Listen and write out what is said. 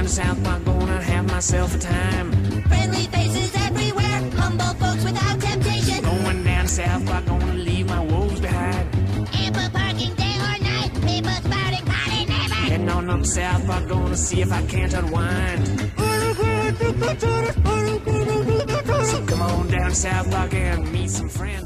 Down South Park, gonna have myself a time. Friendly faces everywhere, humble folks without temptation. Going down to South Park, gonna leave my woes behind. Ample parking day or night, people spouting potty never. Heading on up to South Park, gonna see if I can't unwind. So come on down to South Park and meet some friends.